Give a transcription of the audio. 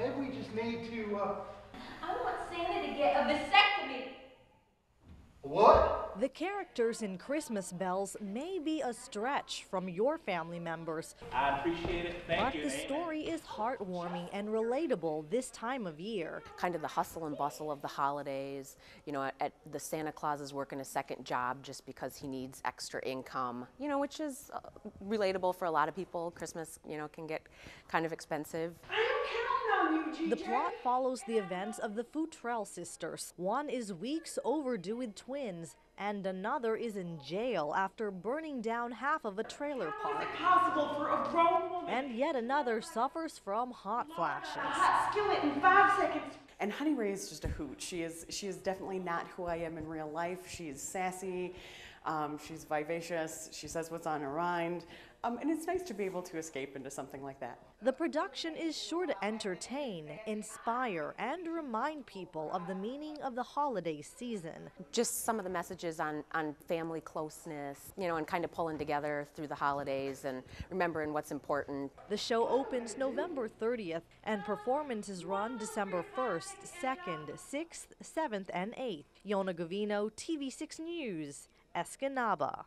Maybe we just need to, uh, I want Santa to get a vasectomy. what? The characters in Christmas Belles may be a stretch from your family members, I appreciate it. Thank but you. the Amen. story is heartwarming and relatable this time of year. kind of the hustle and bustle of the holidays. You know, at, at the Santa Claus is working a second job just because he needs extra income. You know, which is uh, relatable for a lot of people. Christmas, you know, can get kind of expensive. The plot follows the events of the Futrelle sisters. One is weeks overdue with twins, and another is in jail after burning down half of a trailer park. possible for a grown woman? And yet another suffers from hot flashes. Hot skillet in five seconds. And Honey Raye is just a hoot. She is she is definitely not who I am in real life. She's sassy, um, she's vivacious. She says what's on her mind, um, and it's nice to be able to escape into something like that. The production is sure to entertain, inspire, and remind people of the meaning of the holiday season. Just some of the messages on, on family closeness, you know, and kind of pulling together through the holidays and remembering what's important. The show opens November 30th and performances run December 1st, 2nd, 6th, 7th, and 8th. Yona Govino, TV6 News, Escanaba.